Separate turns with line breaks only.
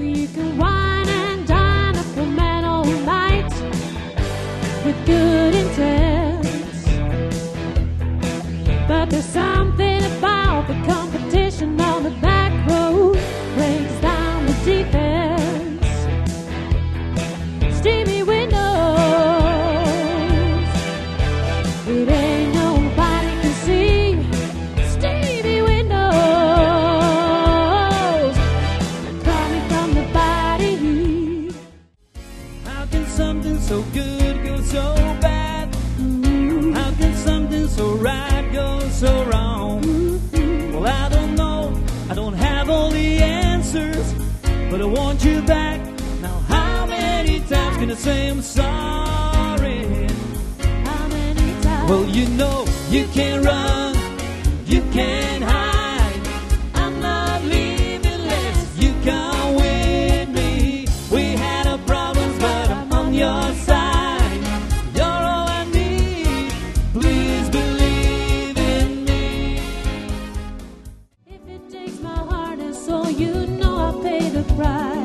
You can wine and dine a man all night with good intent. But there's something
so good go so bad? How can something so right go so wrong? Well, I don't know. I don't have all the answers, but I want you back. Now, how many times can I say I'm sorry?
How many times?
Well, you know you can't run, you can't
you know I'll pay the price.